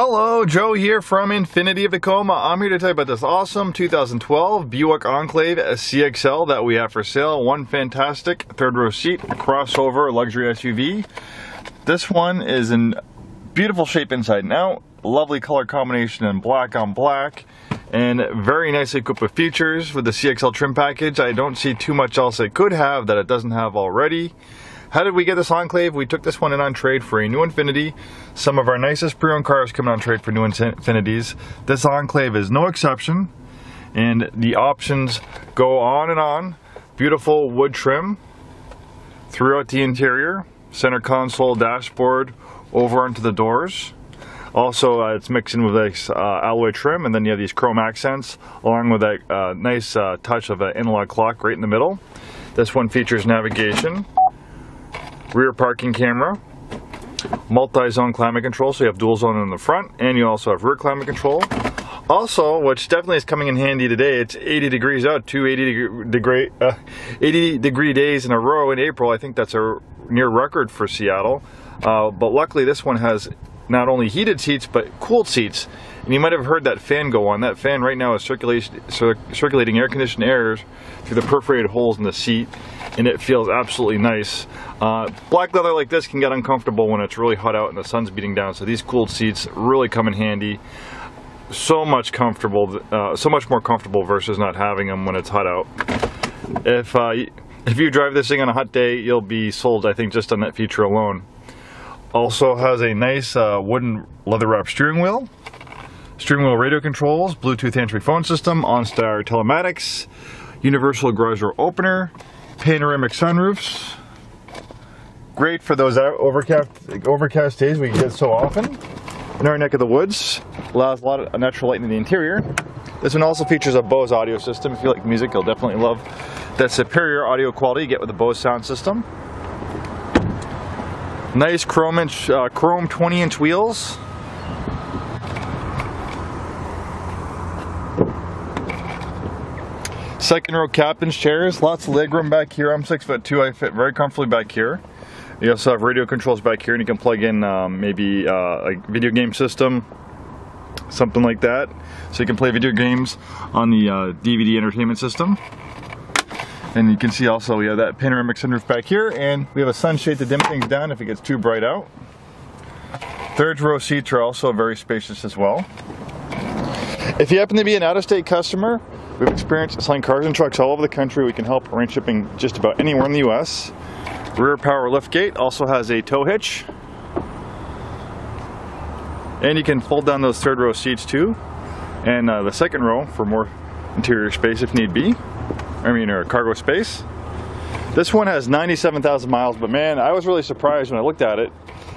Hello, Joe here from Infiniti of Tacoma. I'm here to tell you about this awesome 2012 Buick Enclave CXL that we have for sale. One fantastic third row seat, crossover luxury SUV. This one is in beautiful shape inside and out, lovely color combination in black on black, and very nicely equipped with features with the CXL trim package. I don't see too much else it could have that it doesn't have already. How did we get this Enclave? We took this one in on trade for a new Infiniti. Some of our nicest pre-owned cars coming on trade for new Infinitis. This Enclave is no exception. And the options go on and on. Beautiful wood trim throughout the interior. Center console, dashboard, over onto the doors. Also, uh, it's mixed in with this uh, alloy trim, and then you have these chrome accents, along with that uh, nice uh, touch of an analog clock right in the middle. This one features navigation, rear parking camera, multi-zone climate control, so you have dual zone in the front, and you also have rear climate control. Also, which definitely is coming in handy today, it's 80 degrees out, two 80 degree, uh, 80 degree days in a row in April. I think that's a near record for Seattle. Uh, but luckily this one has not only heated seats, but cooled seats. And you might have heard that fan go on. That fan right now is circulating air conditioned air through the perforated holes in the seat, and it feels absolutely nice. Uh, black leather like this can get uncomfortable when it's really hot out and the sun's beating down, so these cooled seats really come in handy. So much comfortable, uh, so much more comfortable versus not having them when it's hot out. If uh, if you drive this thing on a hot day, you'll be sold, I think, just on that feature alone. Also has a nice uh, wooden leather wrap steering wheel, steering wheel radio controls, Bluetooth entry phone system, OnStar telematics, universal garage door opener, panoramic sunroofs. Great for those overcast, overcast days we get so often. In our neck of the woods, allows a lot of natural light in the interior. This one also features a Bose audio system. If you like music, you'll definitely love that superior audio quality you get with the Bose sound system. Nice chrome inch, uh, chrome 20 inch wheels. Second row captain's chairs, lots of leg room back here. I'm six foot two, I fit very comfortably back here. You also have radio controls back here and you can plug in um, maybe uh, a video game system, something like that. So you can play video games on the uh, DVD entertainment system. And you can see also we have that panoramic sunroof back here and we have a sunshade to dim things down if it gets too bright out. Third row seats are also very spacious as well. If you happen to be an out-of-state customer, we've experienced selling cars and trucks all over the country. We can help arrange shipping just about anywhere in the U.S. Rear power lift gate also has a tow hitch. And you can fold down those third row seats too. And uh, the second row for more interior space if need be. I mean, or cargo space. This one has 97,000 miles, but man, I was really surprised when I looked at it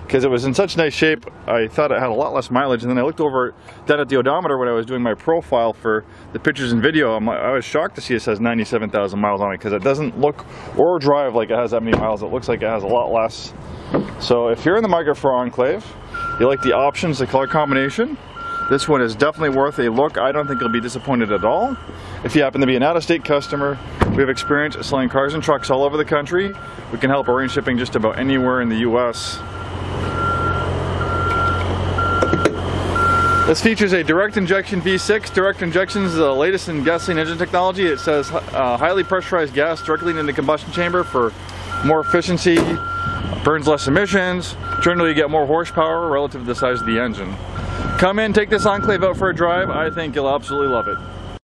because it was in such nice shape. I thought it had a lot less mileage, and then I looked over down at the odometer when I was doing my profile for the pictures and video. I'm, I was shocked to see it says 97,000 miles on it because it doesn't look or drive like it has that many miles. It looks like it has a lot less. So if you're in the market for Enclave, you like the options, the color combination, this one is definitely worth a look. I don't think you'll be disappointed at all. If you happen to be an out-of-state customer, we have experience selling cars and trucks all over the country. We can help arrange shipping just about anywhere in the U.S. This features a direct injection V6. Direct injection is the latest in gasoline engine technology. It says uh, highly pressurized gas directly into the combustion chamber for more efficiency, burns less emissions, generally you get more horsepower relative to the size of the engine. Come in, take this Enclave out for a drive. I think you'll absolutely love it.